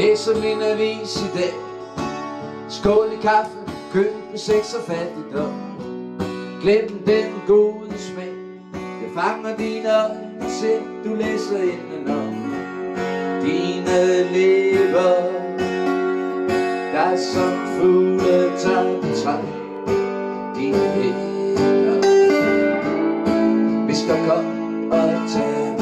læser min avis i dag. Skål i kaffe, køb med sex og fattigdom. Glem den gode smag. Jeg fanger dine øjne, se du læser indenom Dine lever Der som fugle tager de træk Dine hænder. Hvis der kom og tager